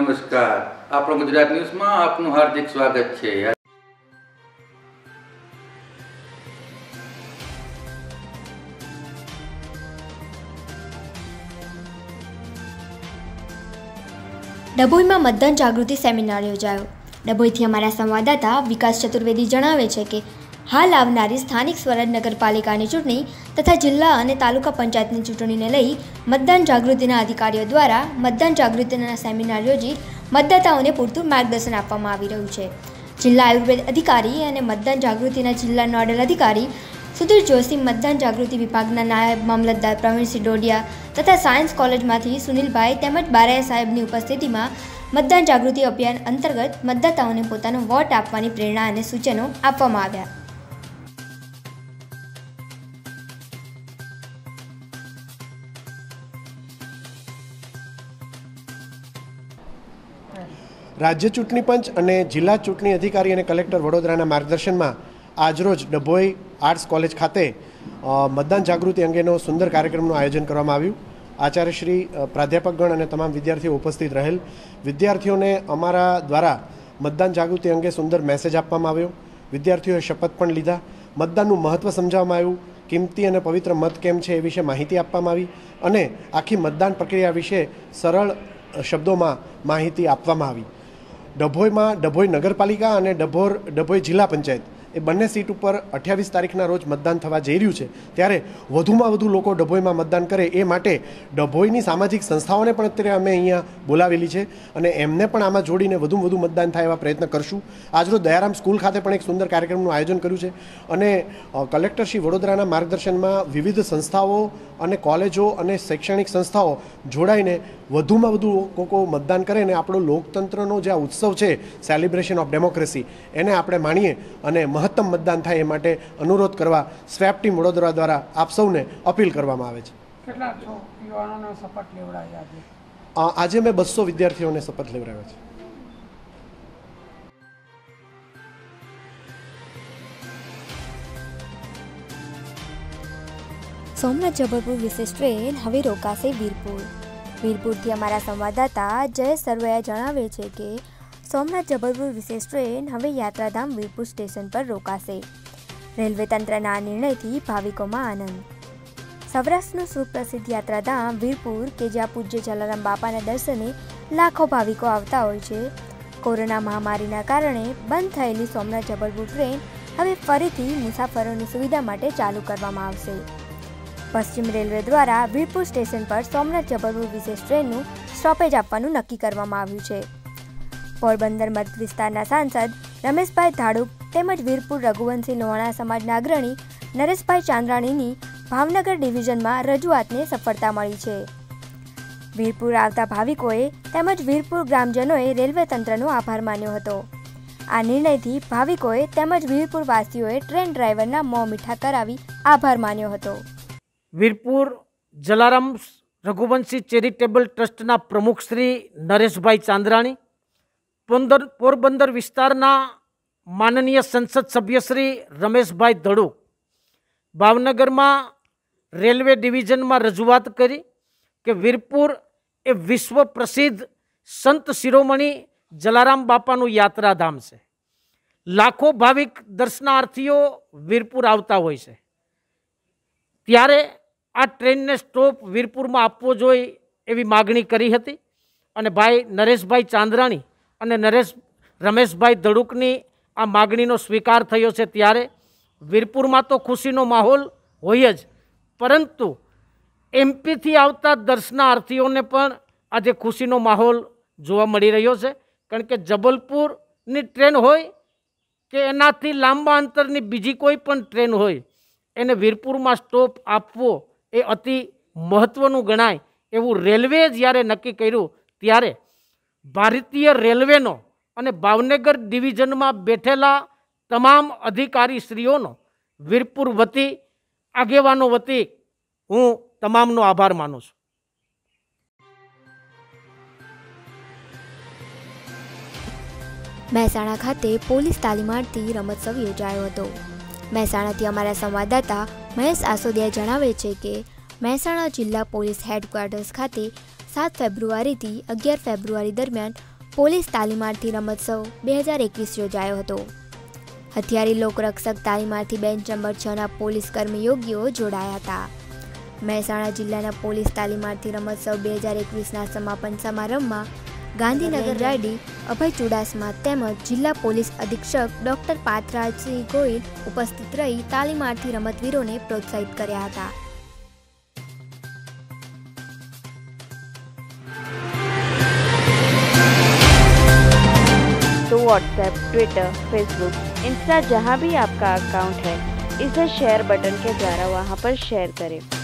નમસ્કાર. આપણો ગુજરાત ન્યૂઝમાં આપનું હાર્દિક સ્વાગત છે. ડભોઈમાં મતદાન જાગૃતિ સેમિનાર યોજાયો. ડભોઈથી અમારા સંવાદદાતા વિકાસ ચતુર્વેદી જણાવે છે કે હાલ આવનારી સ્થાનિક સ્વરાજ નગરપાલિકાની ચૂંટણી તથા જિલ્લા અને તાલુકા પંચાયતની ચૂંટણીને લઈ મતદાન જાગૃતિના અધિકારીઓ દ્વારા મતદાન જાગૃતિના સેમિનાર યોજી મતદાતાઓને પૂરતું માર્ગદર્શન આપવામાં આવી રહ્યું છે. જિલ્લા આયુર્વેદ અધિકારી અને મતદાન જાગૃતિના જિલ્લા નોડલ અધિકારી સુધીર જોશી, મતદાન જાગૃતિ વિભાગના નાયબ મામલતદાર પ્રવીણસિંહ ડોડિયા તથા સાયન્સ કોલેજમાંથી સુનિલભાઈ તેમજ બારાયા સાહેબની ઉપસ્થિતિમાં મતદાન જાગૃતિ અભિયાન અંતર્ગત મતદાતાઓને પોતાનો વોટ આપવાની પ્રેરણા અને સૂચનો આપવામાં આવ્યા. રાજ્ય ચૂંટણી પંચ અને જિલ્લા ચૂંટણી અધિકારી અને કલેક્ટર વડોદરાના માર્ગદર્શનમાં આજરોજ ડભોઈ આર્ટ્સ કોલેજ ખાતે મતદાન જાગૃતિ અંગેનો સુંદર કાર્યક્રમનું આયોજન કરવામાં આવ્યું. આચાર્યશ્રી પ્રાધ્યાપકગણ અને તમામ વિદ્યાર્થીઓ ઉપસ્થિત રહેલ. વિદ્યાર્થીઓને અમારા દ્વારા મતદાન જાગૃતિ અંગે સુંદર મેસેજ આપવામાં આવ્યો. વિદ્યાર્થીઓએ શપથ પણ લીધા. મતદાનનું મહત્ત્વ સમજાવવામાં આવ્યું. કિંમતી અને પવિત્ર મત કેમ છે એ વિશે માહિતી આપવામાં આવી. અને આખી મતદાન પ્રક્રિયા વિશે સરળ શબ્દોમાં માહિતી આપવામાં આવી. ડભોઈમાં ડભોઈ નગરપાલિકા અને ડભોર, ડભોઈ જિલ્લા પંચાયત એ બંને સીટ ઉપર અઠ્યાવીસ તારીખના રોજ મતદાન થવા જઈ રહ્યું છે. ત્યારે વધુમાં વધુ લોકો ડભોઈમાં મતદાન કરે એ માટે ડભોઈની સામાજિક સંસ્થાઓને પણ અત્યારે અમે અહીંયા બોલાવેલી છે અને એમને પણ આમાં જોડીને વધુ વધુ મતદાન થાય એવા પ્રયત્ન કરશું. આજરોજ દયારામ સ્કૂલ ખાતે પણ એક સુંદર કાર્યક્રમનું આયોજન કર્યું છે અને કલેક્ટર શ્રી વડોદરાના માર્ગદર્શનમાં વિવિધ સંસ્થાઓ અને કોલેજો અને શૈક્ષણિક સંસ્થાઓ જોડાઈને વધુમાં વધુ લોકો મતદાન કરે અને આપણો લોકતંત્રનો જે આ ઉત્સવ છે સેલિબ્રેશન ઓફ ડેમોક્રેસી એને આપણે માણીએ અને મહત્તમ મતદાન થાય એ માટે અનુરોધ કરવા સ્વેપ ટીમ વડોદરા દ્વારા આપ સૌને અપીલ કરવામાં આવે છે. કેટલા યુવાનોને શપથ લેવડાવ્યા આજે? આજે મેં બસો વિદ્યાર્થીઓને શપથ લેવડાવ્યા છે. સોમનાથ જબલપુર વિશેષ ટ્રેન હવે રોકાશે વીરપુર. વીરપુરથી અમારા સંવાદદાતા જય સરવૈયા જણાવે છે કે સોમનાથ જબલપુર વિશેષ ટ્રેન હવે યાત્રાધામ વીરપુર સ્ટેશન પર રોકાશે. રેલવે તંત્રના આ નિર્ણયથી ભાવિકોમાં આનંદ. સૌરાષ્ટ્રનું સુપ્રસિદ્ધ યાત્રાધામ વીરપુર, કે જ્યાં પૂજ્ય જલારામ બાપાના દર્શને લાખો ભાવિકો આવતા હોય છે. કોરોના મહામારીના કારણે બંધ થયેલી સોમનાથ જબલપુર ટ્રેન હવે ફરીથી મુસાફરોની સુવિધા માટે ચાલુ કરવામાં આવશે. પશ્ચિમ રેલવે દ્વારા વીરપુર સ્ટેશન પર સોમનાથ જબલપુર વિશેષ ટ્રેનનું સ્ટોપેજ આપવાનું નક્કી કરવામાં આવ્યું છે. પોરબંદર મત વિસ્તારના સાંસદ રમેશભાઈ ધાડુક તેમજ વીરપુર રઘુવંશી લોહાણા સમાજના અગ્રણી નરેશભાઈ ચાંદ્રાણીની ભાવનગર ડિવિઝનમાં રજૂઆતને સફળતા મળી છે. વીરપુર આવતા ભાવિકોએ તેમજ વીરપુર ગ્રામજનોએ રેલવે તંત્રનો આભાર માન્યો હતો. આ નિર્ણયથી ભાવિકોએ તેમજ વીરપુરવાસીઓએ ટ્રેન ડ્રાઈવરના મોં મીઠા કરાવી આભાર માન્યો હતો. વીરપુર જલારામ રઘુવંશી ચેરિટેબલ ટ્રસ્ટના પ્રમુખ શ્રી નરેશભાઈ ચાંદ્રાણી, પોંદર, પોરબંદર વિસ્તારના માનનીય સંસદ સભ્ય શ્રી રમેશભાઈ ધડુક ભાવનગરમાં રેલવે ડિવિઝનમાં રજૂઆત કરી કે વીરપુર એ વિશ્વ પ્રસિદ્ધ સંત શિરોમણી જલારામ બાપાનું યાત્રાધામ છે. લાખો ભાવિક દર્શનાર્થીઓ વીરપુર આવતા હોય છે. ત્યારે આ ટ્રેનને સ્ટોપ વીરપુરમાં આપવો જોઈએ એવી માગણી કરી હતી અને ભાઈ નરેશભાઈ ચાંદરાણી અને નરેશ રમેશભાઈ ધડુકની આ માગણીનો સ્વીકાર થયો છે ત્યારે વીરપુરમાં તો ખુશીનો માહોલ હોય જ, પરંતુ એમપીથી આવતા દર્શનાર્થીઓને પણ આજે ખુશીનો માહોલ જોવા મળી રહ્યો છે. કારણ કે જબલપુરની ટ્રેન હોય કે એનાથી લાંબા અંતરની બીજી કોઈ પણ ટ્રેન હોય, એને વીરપુરમાં સ્ટોપ આપવો એ અતિ મહત્ત્વનું ગણાય. એવું રેલવે જ્યારે નક્કી કર્યું, ત્યારે ભારતીય રેલવેનો અને ભાવનગર ડિવિઝનમાં બેઠેલા તમામ અધિકારીશ્રીઓનો, વીરપુર વતી, આગેવાનો વતી હું તમામનો આભાર માનું છું. મહેસાણા ખાતે પોલીસ તાલીમાર્થી રમોત્સવ યોજાયો હતો. મહેસાણાથી અમારા સંવાદદાતા મહેશ આસોદિયા જણાવે છે કે મહેસાણા જિલ્લા પોલીસ હેડક્વાર્ટર્સ ખાતે સાત ફેબ્રુઆરીથી અગિયાર ફેબ્રુઆરી દરમિયાન પોલીસ તાલીમાર્થી રમોત્સવ બે હજાર એકવીસ યોજાયો હતો. હથિયારી લોકરક્ષક તાલીમાર્થી બેન્ચ નંબર છના પોલીસ કર્મયોગીઓ જોડાયા હતા. મહેસાણા જિલ્લાના પોલીસ તાલીમાર્થી રમોત્સવ બે હજાર એકવીસના સમાપન સમારંભમાં ગાંધીનગર રાયડી અભય ચુડાસમા તેમજ જિલ્લા પોલીસ અધિક્ષક ડોક્ટર પાથરાજસિંહ ગોયલ ઉપસ્થિત રહી તાલીમાર્થી રમતવીરોને પ્રોત્સાહિત કર્યા હતા तो व्हाट्सएप ट्विटर फेसबुक इंस्टा जहाँ भी आपका अकाउंट है इसे शेयर बटन के द्वारा वहाँ पर शेयर करें